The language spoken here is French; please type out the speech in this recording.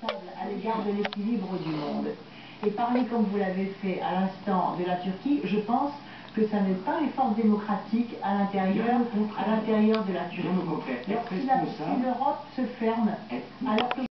responsable à l'égard de l'équilibre du monde. Et parler comme vous l'avez fait à l'instant de la Turquie, je pense que ça n'est pas les forces démocratiques à l'intérieur à l'intérieur de la Turquie. Bien l'Europe se ferme, alors que